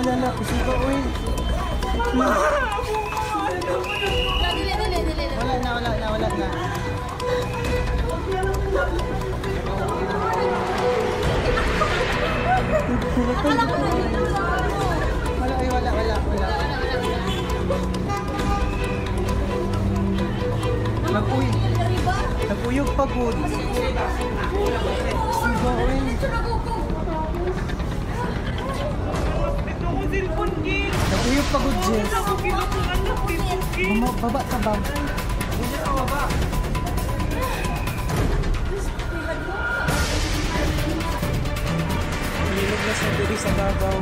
na. Kusipa, uy. Dili, dili, dili, dili. Wala na, wala na, wala na. Ko na ano. Wala, wala, wala, wala. Diba? Nag-uyog pagod. Kusipa, uy. pagod pagod Jess. Mama, baba ka ba? Hindi ka baba. Nilog na sa diri sa babaw.